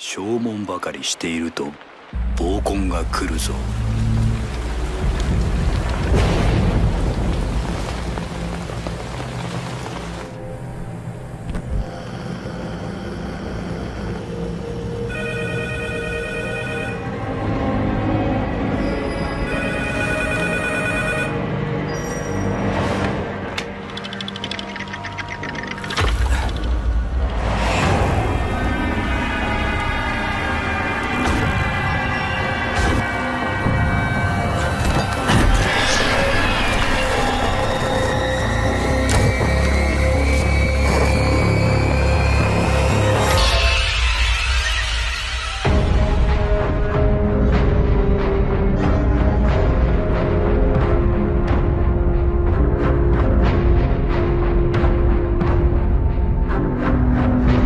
証文ばかりしていると暴婚が来るぞ。Música